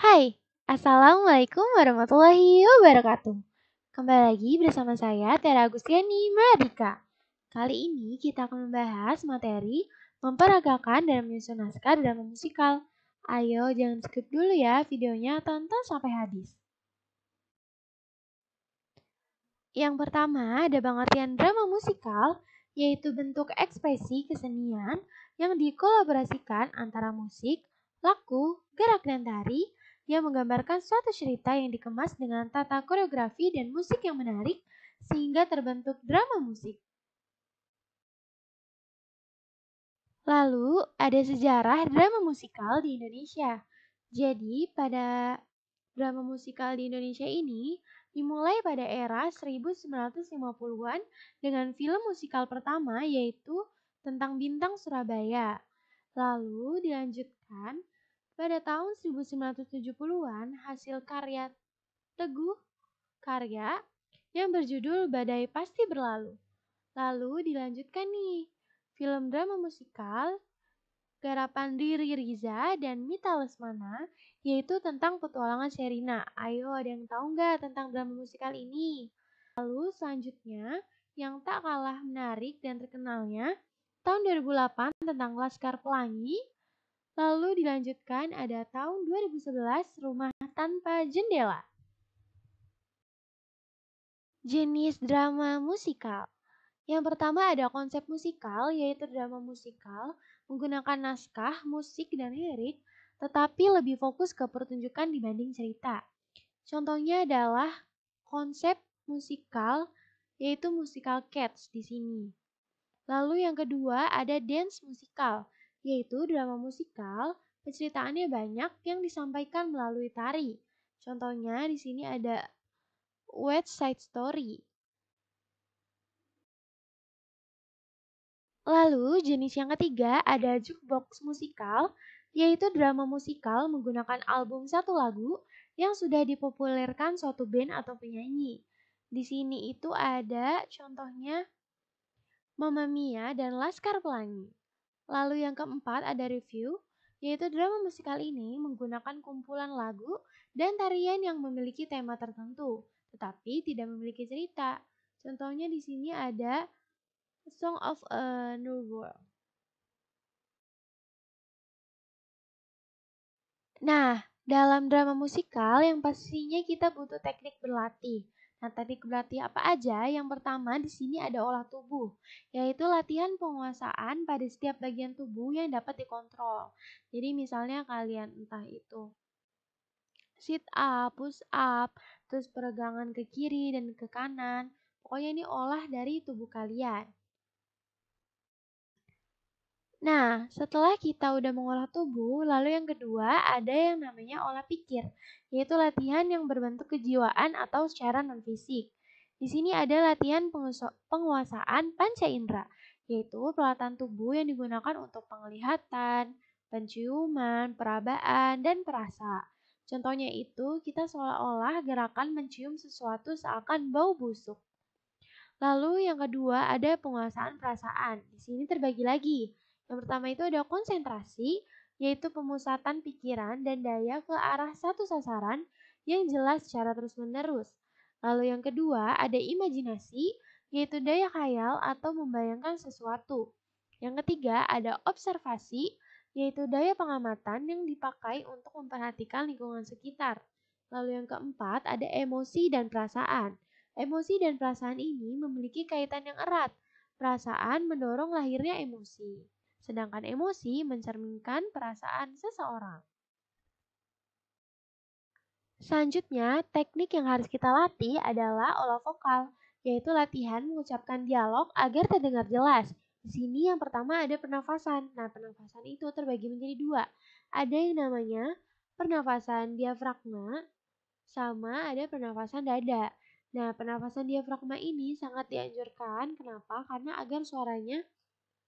Hai, Assalamualaikum warahmatullahi wabarakatuh. Kembali lagi bersama saya Tera Agustiani Mardika. Kali ini kita akan membahas materi memperagakan dan menyusun naskah drama musikal. Ayo jangan skip dulu ya videonya, tonton sampai habis. Yang pertama ada pengertian drama musikal, yaitu bentuk ekspresi kesenian yang dikolaborasikan antara musik, laku, gerak dan tari yang menggambarkan suatu cerita yang dikemas dengan tata koreografi dan musik yang menarik sehingga terbentuk drama musik. Lalu ada sejarah drama musikal di Indonesia. Jadi pada drama musikal di Indonesia ini dimulai pada era 1950-an dengan film musikal pertama yaitu tentang Bintang Surabaya. Lalu dilanjutkan pada tahun 1970-an hasil karya Teguh Karya yang berjudul Badai Pasti Berlalu. Lalu dilanjutkan nih, film drama musikal garapan Riri Riza dan Mita Lesmana yaitu tentang petualangan Sherina. Ayo ada yang tahu nggak tentang drama musikal ini? Lalu selanjutnya yang tak kalah menarik dan terkenalnya tahun 2008 tentang Laskar Pelangi. Lalu dilanjutkan ada tahun 2011 Rumah Tanpa Jendela. Jenis drama musikal. Yang pertama ada konsep musikal yaitu drama musikal menggunakan naskah, musik, dan lirik tetapi lebih fokus ke pertunjukan dibanding cerita. Contohnya adalah konsep musikal, yaitu musikal Cats di sini. Lalu yang kedua ada dance musikal, yaitu drama musikal, penceritaannya banyak yang disampaikan melalui tari. Contohnya di sini ada West Side Story. Lalu jenis yang ketiga ada jukebox musikal, yaitu drama musikal menggunakan album satu lagu yang sudah dipopulerkan suatu band atau penyanyi. Di sini itu ada contohnya Mamma Mia dan Laskar Pelangi. Lalu yang keempat ada review, yaitu drama musikal ini menggunakan kumpulan lagu dan tarian yang memiliki tema tertentu, tetapi tidak memiliki cerita. Contohnya di sini ada Song of a New World. Nah, dalam drama musikal yang pastinya kita butuh teknik berlatih. Nah, teknik berlatih apa aja? Yang pertama di sini ada olah tubuh, yaitu latihan penguasaan pada setiap bagian tubuh yang dapat dikontrol. Jadi misalnya kalian entah itu sit up, push up, terus peregangan ke kiri dan ke kanan. Pokoknya ini olah dari tubuh kalian. Nah, setelah kita udah mengolah tubuh, lalu yang kedua ada yang namanya olah pikir, yaitu latihan yang berbentuk kejiwaan atau secara non-fisik. Di sini ada latihan penguasaan panca indera, yaitu peralatan tubuh yang digunakan untuk penglihatan, penciuman, perabaan, dan perasa. Contohnya itu, kita seolah-olah gerakan mencium sesuatu seakan bau busuk. Lalu yang kedua ada penguasaan perasaan. Di sini terbagi lagi yang pertama itu ada konsentrasi, yaitu pemusatan pikiran dan daya ke arah satu sasaran yang jelas secara terus-menerus. Lalu yang kedua ada imajinasi, yaitu daya khayal atau membayangkan sesuatu. Yang ketiga ada observasi, yaitu daya pengamatan yang dipakai untuk memperhatikan lingkungan sekitar. Lalu yang keempat ada emosi dan perasaan. Emosi dan perasaan ini memiliki kaitan yang erat. Perasaan mendorong lahirnya emosi sedangkan emosi mencerminkan perasaan seseorang. Selanjutnya, teknik yang harus kita latih adalah olah vokal, yaitu latihan mengucapkan dialog agar terdengar jelas. Di sini yang pertama ada pernafasan. Nah, pernafasan itu terbagi menjadi dua. Ada yang namanya pernafasan diafragma, sama ada pernafasan dada. Nah, pernafasan diafragma ini sangat dianjurkan. Kenapa? Karena agar suaranya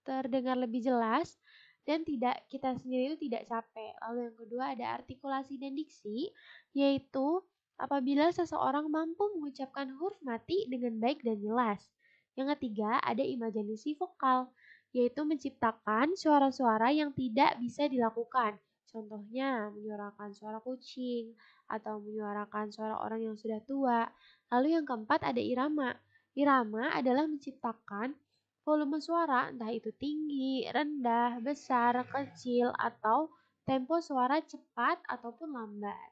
terdengar lebih jelas dan tidak kita sendiri itu tidak capek. Lalu yang kedua ada artikulasi dan diksi, yaitu apabila seseorang mampu mengucapkan huruf mati dengan baik dan jelas. Yang ketiga ada imajinasi vokal, yaitu menciptakan suara-suara yang tidak bisa dilakukan. Contohnya, menyuarakan suara kucing atau menyuarakan suara orang yang sudah tua. Lalu yang keempat ada irama. Irama adalah menciptakan volume suara, entah itu tinggi, rendah, besar, kecil, atau tempo suara cepat ataupun lambat.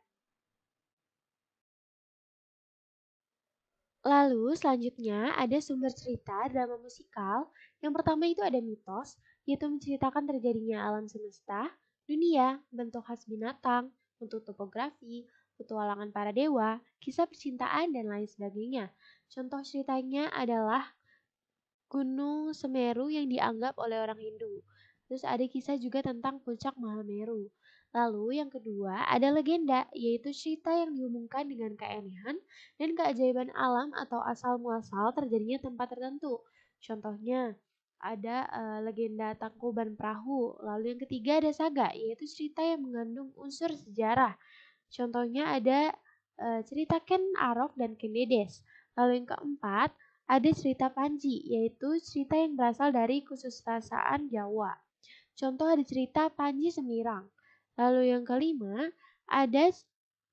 Lalu selanjutnya ada sumber cerita drama musikal. Yang pertama itu ada mitos, yaitu menceritakan terjadinya alam semesta, dunia, bentuk khas binatang, bentuk topografi, petualangan para dewa, kisah percintaan, dan lain sebagainya. Contoh ceritanya adalah Gunung Semeru yang dianggap oleh orang Hindu. Terus ada kisah juga tentang puncak Mahameru. Lalu yang kedua ada legenda, yaitu cerita yang dihubungkan dengan keanehan dan keajaiban alam atau asal muasal terjadinya tempat tertentu. Contohnya ada uh, legenda Tangkuban Perahu. Lalu yang ketiga ada saga, yaitu cerita yang mengandung unsur sejarah. Contohnya ada uh, cerita Ken Arok dan Ken Dedes. Lalu yang keempat ada cerita Panji, yaitu cerita yang berasal dari khusustasaan Jawa. Contoh ada cerita Panji Semirang. Lalu yang kelima, ada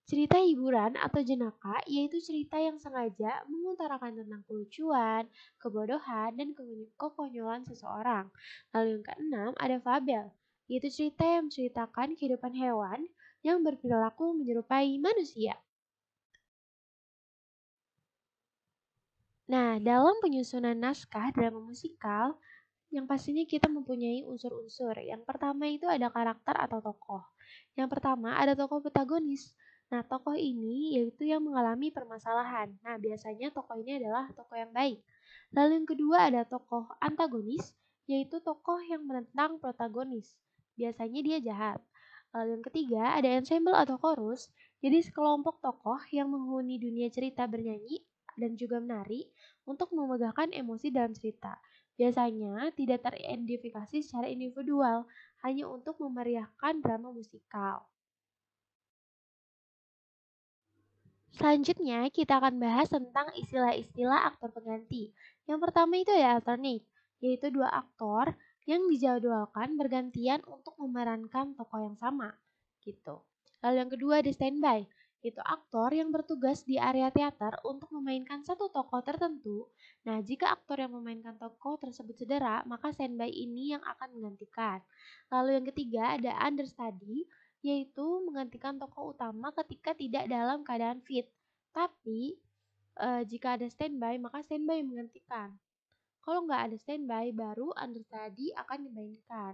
cerita hiburan atau jenaka, yaitu cerita yang sengaja mengutarakan tentang kelucuan, kebodohan, dan kekonyolan seseorang. Lalu yang keenam, ada fabel, yaitu cerita yang menceritakan kehidupan hewan yang berperilaku menyerupai manusia. Nah, dalam penyusunan naskah drama musikal, yang pastinya kita mempunyai unsur-unsur. Yang pertama itu ada karakter atau tokoh. Yang pertama ada tokoh protagonis. Nah, tokoh ini yaitu yang mengalami permasalahan. Nah, biasanya tokoh ini adalah tokoh yang baik. Lalu yang kedua ada tokoh antagonis, yaitu tokoh yang menentang protagonis. Biasanya dia jahat. Lalu yang ketiga ada ensemble atau chorus, jadi sekelompok tokoh yang menghuni dunia cerita bernyanyi dan juga menari untuk memegahkan emosi dalam cerita. Biasanya tidak teridentifikasi secara individual, hanya untuk memeriahkan drama musikal. Selanjutnya, kita akan bahas tentang istilah-istilah aktor pengganti. Yang pertama itu ya alternate, yaitu dua aktor yang dijadwalkan bergantian untuk memerankan tokoh yang sama. gitu. Lalu yang kedua ada standby, itu aktor yang bertugas di area teater untuk memainkan satu tokoh tertentu. Nah, jika aktor yang memainkan tokoh tersebut cedera, maka standby ini yang akan menggantikan. Lalu yang ketiga ada understudy, yaitu menggantikan tokoh utama ketika tidak dalam keadaan fit. Tapi, e, jika ada standby, maka standby menggantikan. Kalau nggak ada standby, baru understudy akan dimainkan.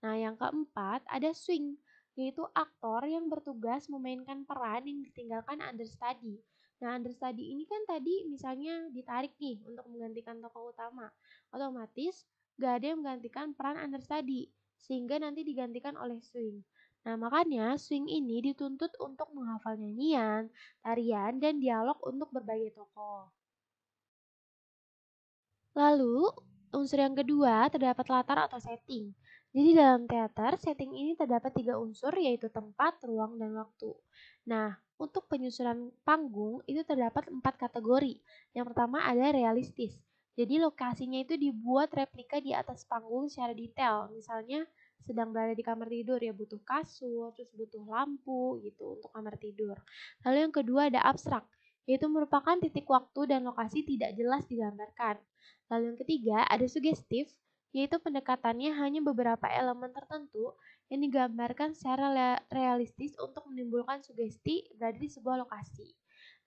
Nah, yang keempat ada swing yaitu aktor yang bertugas memainkan peran yang ditinggalkan understudy. Nah, understudy ini kan tadi misalnya ditarik nih untuk menggantikan tokoh utama. Otomatis gak ada yang menggantikan peran understudy, sehingga nanti digantikan oleh swing. Nah, makanya swing ini dituntut untuk menghafal nyanyian, tarian, dan dialog untuk berbagai tokoh. Lalu, unsur yang kedua terdapat latar atau setting. Jadi dalam teater, setting ini terdapat tiga unsur yaitu tempat, ruang, dan waktu. Nah, untuk penyusunan panggung itu terdapat empat kategori. Yang pertama ada realistis. Jadi lokasinya itu dibuat replika di atas panggung secara detail. Misalnya sedang berada di kamar tidur ya butuh kasur, terus butuh lampu gitu untuk kamar tidur. Lalu yang kedua ada abstrak, yaitu merupakan titik waktu dan lokasi tidak jelas digambarkan. Lalu yang ketiga ada sugestif, yaitu pendekatannya hanya beberapa elemen tertentu yang digambarkan secara realistis untuk menimbulkan sugesti berada di sebuah lokasi.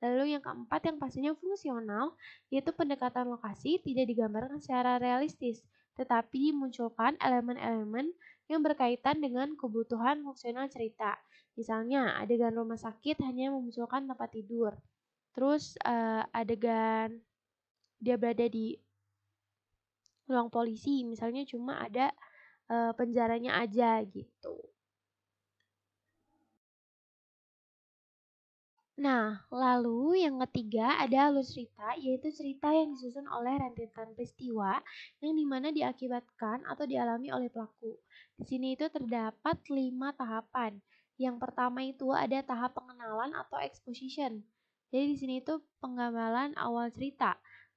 Lalu yang keempat yang pastinya fungsional, yaitu pendekatan lokasi tidak digambarkan secara realistis, tetapi dimunculkan elemen-elemen yang berkaitan dengan kebutuhan fungsional cerita. Misalnya, adegan rumah sakit hanya memunculkan tempat tidur. Terus uh, adegan dia berada di ruang polisi misalnya cuma ada uh, penjaranya aja gitu. Nah, lalu yang ketiga ada alur cerita, yaitu cerita yang disusun oleh rentetan peristiwa yang di mana diakibatkan atau dialami oleh pelaku. Di sini itu terdapat lima tahapan. Yang pertama itu ada tahap pengenalan atau exposition. Jadi di sini itu penggambaran awal cerita.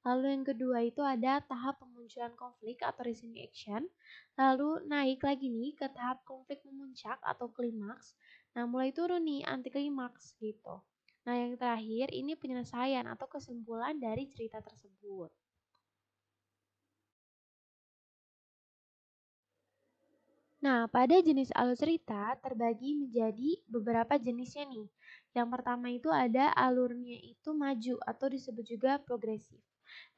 Lalu yang kedua itu ada tahap pemunculan konflik atau rising action. Lalu naik lagi nih ke tahap konflik memuncak atau klimaks. Nah, mulai turun nih anti klimaks gitu. Nah, yang terakhir ini penyelesaian atau kesimpulan dari cerita tersebut. Nah, pada jenis alur cerita terbagi menjadi beberapa jenisnya nih. Yang pertama itu ada alurnya itu maju atau disebut juga progresif.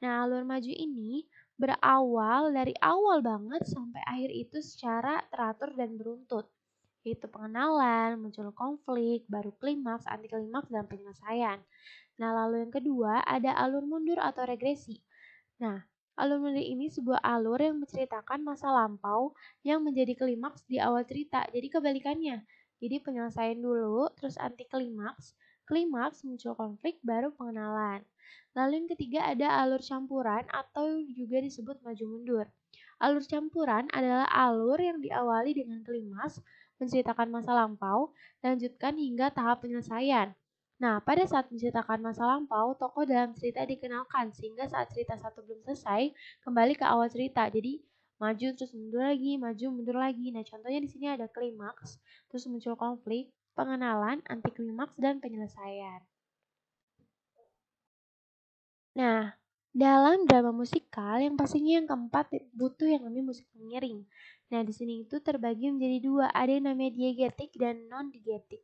Nah, alur maju ini berawal dari awal banget sampai akhir itu secara teratur dan beruntut. Yaitu pengenalan, muncul konflik, baru klimaks, anti klimaks, dan penyelesaian. Nah, lalu yang kedua ada alur mundur atau regresi. Nah, Alur mundur ini sebuah alur yang menceritakan masa lampau yang menjadi klimaks di awal cerita. Jadi kebalikannya. Jadi penyelesaian dulu, terus anti klimaks, klimaks muncul konflik, baru pengenalan. Lalu yang ketiga ada alur campuran atau juga disebut maju mundur. Alur campuran adalah alur yang diawali dengan klimaks, menceritakan masa lampau, lanjutkan hingga tahap penyelesaian. Nah, pada saat menceritakan masa lampau, tokoh dalam cerita dikenalkan sehingga saat cerita satu belum selesai, kembali ke awal cerita. Jadi maju terus mundur lagi, maju mundur lagi. Nah, contohnya di sini ada klimaks, terus muncul konflik, pengenalan, anti klimaks dan penyelesaian. Nah, dalam drama musikal yang pastinya yang keempat butuh yang namanya musik pengiring. Nah, di sini itu terbagi menjadi dua, ada yang namanya diegetik dan non diegetik.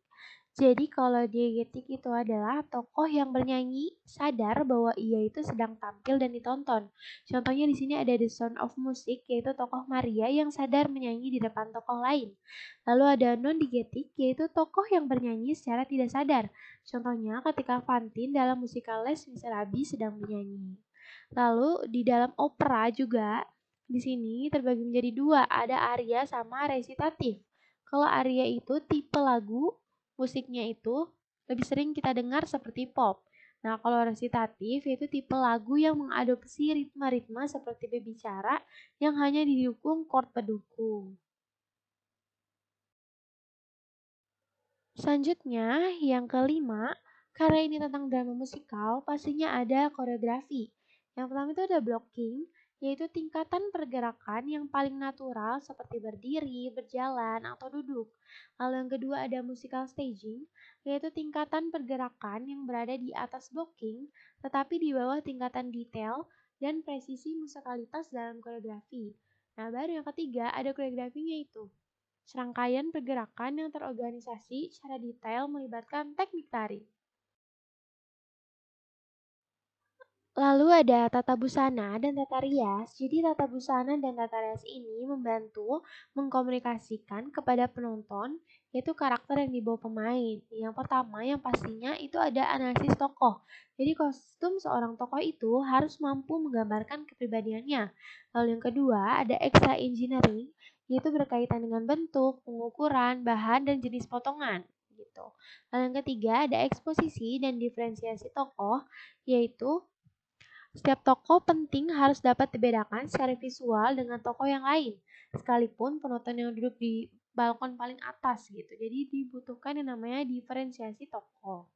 Jadi kalau diegetik itu adalah tokoh yang bernyanyi sadar bahwa ia itu sedang tampil dan ditonton. Contohnya di sini ada The Sound of Music yaitu tokoh Maria yang sadar menyanyi di depan tokoh lain. Lalu ada non digetik yaitu tokoh yang bernyanyi secara tidak sadar. Contohnya ketika Fantin dalam musikal Les Miserables sedang bernyanyi. Lalu di dalam opera juga di sini terbagi menjadi dua, ada aria sama resitatif. Kalau aria itu tipe lagu musiknya itu lebih sering kita dengar seperti pop. Nah, kalau resitatif yaitu tipe lagu yang mengadopsi ritme-ritme seperti berbicara yang hanya didukung chord pendukung. Selanjutnya, yang kelima, karena ini tentang drama musikal, pastinya ada koreografi. Yang pertama itu ada blocking, yaitu tingkatan pergerakan yang paling natural seperti berdiri, berjalan, atau duduk. Lalu yang kedua ada musical staging, yaitu tingkatan pergerakan yang berada di atas blocking, tetapi di bawah tingkatan detail dan presisi musikalitas dalam koreografi. Nah, baru yang ketiga ada koreografinya itu. Serangkaian pergerakan yang terorganisasi secara detail melibatkan teknik tari. Lalu ada tata busana dan tata rias. Jadi tata busana dan tata rias ini membantu mengkomunikasikan kepada penonton yaitu karakter yang dibawa pemain. Yang pertama yang pastinya itu ada analisis tokoh. Jadi kostum seorang tokoh itu harus mampu menggambarkan kepribadiannya. Lalu yang kedua ada extra engineering yaitu berkaitan dengan bentuk, pengukuran, bahan, dan jenis potongan gitu. Lalu yang ketiga ada eksposisi dan diferensiasi tokoh yaitu setiap tokoh penting harus dapat dibedakan secara visual dengan tokoh yang lain, sekalipun penonton yang duduk di balkon paling atas gitu. Jadi dibutuhkan yang namanya diferensiasi tokoh.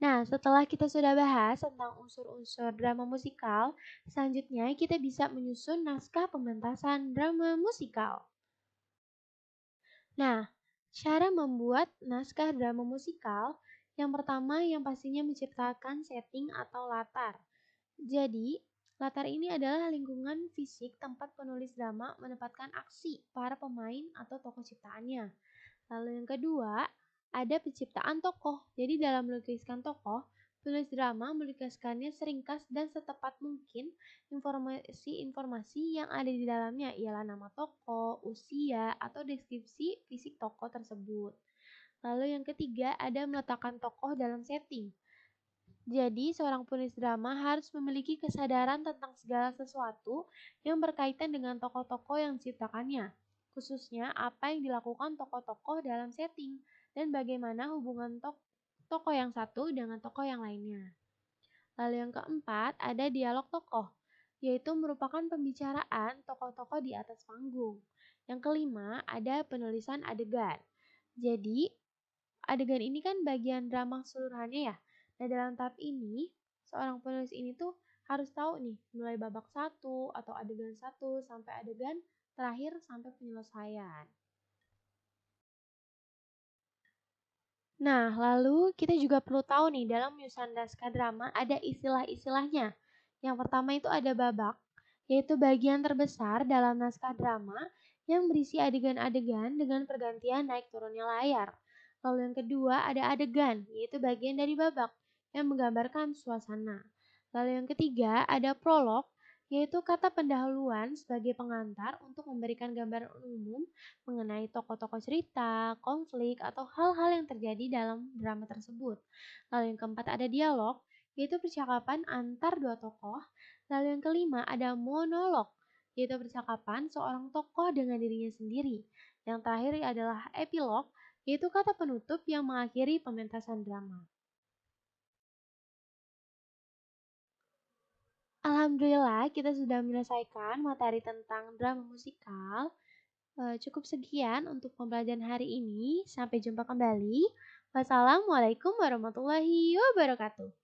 Nah, setelah kita sudah bahas tentang unsur-unsur drama musikal, selanjutnya kita bisa menyusun naskah pementasan drama musikal. Nah, cara membuat naskah drama musikal yang pertama yang pastinya menciptakan setting atau latar. Jadi, latar ini adalah lingkungan fisik tempat penulis drama menempatkan aksi para pemain atau tokoh ciptaannya. Lalu yang kedua, ada penciptaan tokoh. Jadi dalam melukiskan tokoh, penulis drama melukiskannya seringkas dan setepat mungkin informasi-informasi yang ada di dalamnya ialah nama tokoh, usia, atau deskripsi fisik tokoh tersebut. Lalu yang ketiga ada meletakkan tokoh dalam setting. Jadi, seorang penulis drama harus memiliki kesadaran tentang segala sesuatu yang berkaitan dengan tokoh-tokoh yang diciptakannya, khususnya apa yang dilakukan tokoh-tokoh dalam setting dan bagaimana hubungan tokoh yang satu dengan tokoh yang lainnya. Lalu yang keempat, ada dialog tokoh, yaitu merupakan pembicaraan tokoh-tokoh di atas panggung. Yang kelima, ada penulisan adegan. Jadi, adegan ini kan bagian drama keseluruhannya ya. Nah, dalam tahap ini, seorang penulis ini tuh harus tahu nih, mulai babak satu atau adegan satu sampai adegan terakhir sampai penyelesaian. Nah, lalu kita juga perlu tahu nih dalam menyusun naskah drama ada istilah-istilahnya. Yang pertama itu ada babak, yaitu bagian terbesar dalam naskah drama yang berisi adegan-adegan dengan pergantian naik turunnya layar. Lalu yang kedua ada adegan, yaitu bagian dari babak yang menggambarkan suasana. Lalu yang ketiga ada prolog, yaitu kata pendahuluan sebagai pengantar untuk memberikan gambaran umum mengenai tokoh-tokoh cerita, konflik, atau hal-hal yang terjadi dalam drama tersebut. Lalu yang keempat ada dialog, yaitu percakapan antar dua tokoh. Lalu yang kelima ada monolog, yaitu percakapan seorang tokoh dengan dirinya sendiri. Yang terakhir adalah epilog, yaitu kata penutup yang mengakhiri pementasan drama. Alhamdulillah kita sudah menyelesaikan materi tentang drama musikal. E, cukup sekian untuk pembelajaran hari ini. Sampai jumpa kembali. Wassalamualaikum warahmatullahi wabarakatuh.